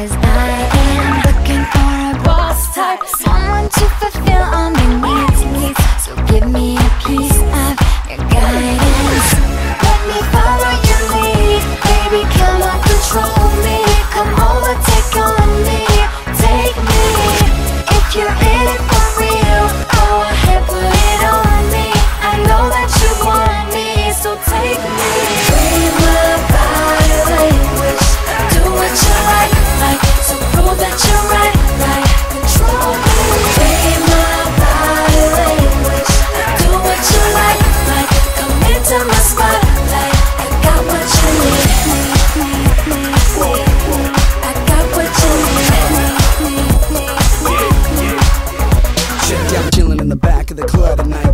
Cause I am looking for a boss type.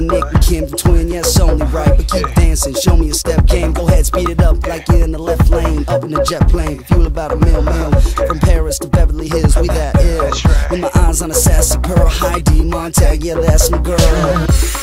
with Nick McKim, the twin, yes, only right. But keep dancing, show me a step game. Go ahead, speed it up like you're in the left lane. Up in the jet plane, fuel about a mil mil. From Paris to Beverly Hills, we that ill. With my eyes on a sassy pearl, Heidi Montag, yeah, that's my girl.